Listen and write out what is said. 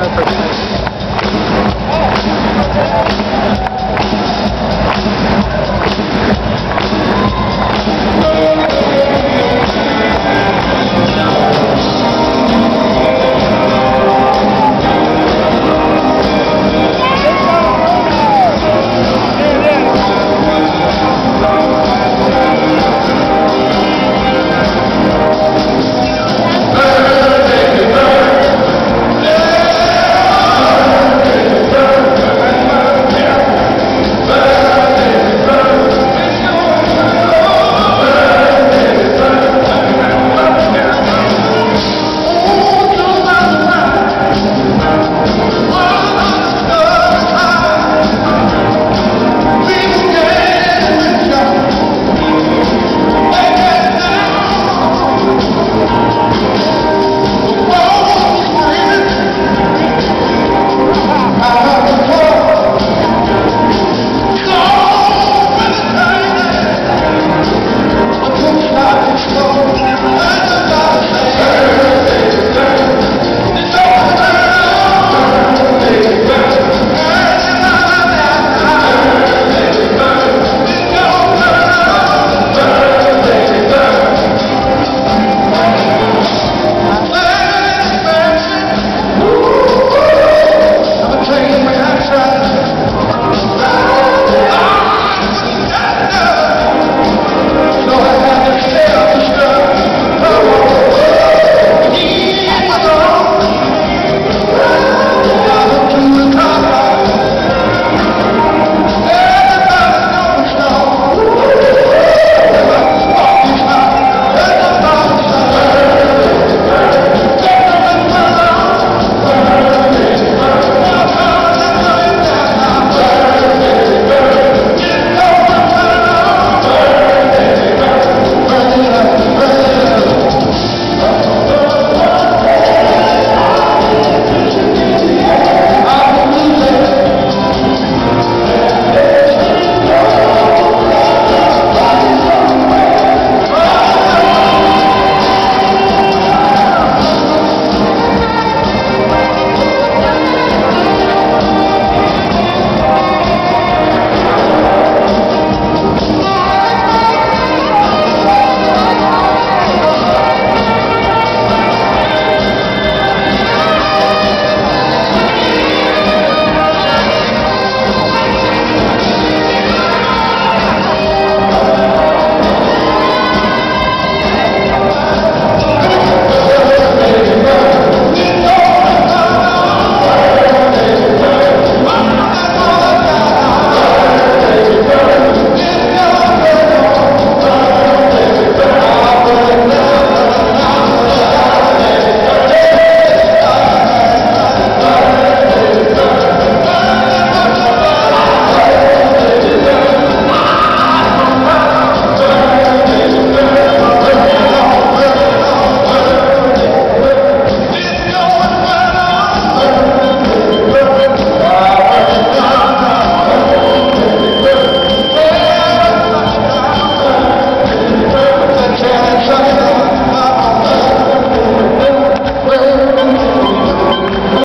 100%.